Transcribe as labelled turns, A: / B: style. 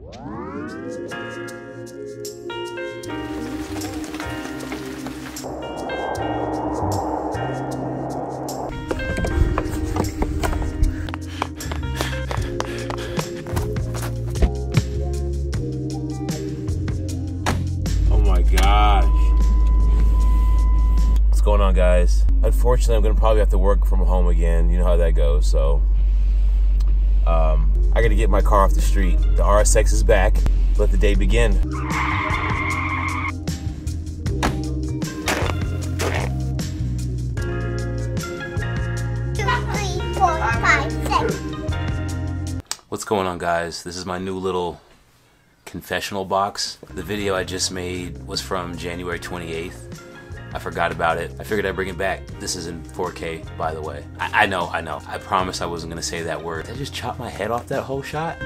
A: Oh going on, guys? Unfortunately, I'm gonna probably have to work from home again. You know how that goes. So, um, I gotta get my car off the street. The RSX is back. Let the day begin. What's going on, guys? This is my new little confessional box. The video I just made was from January 28th. I forgot about it. I figured I'd bring it back. This is in 4K, by the way. I, I know, I know. I promised I wasn't gonna say that word. Did I just chop my head off that whole shot?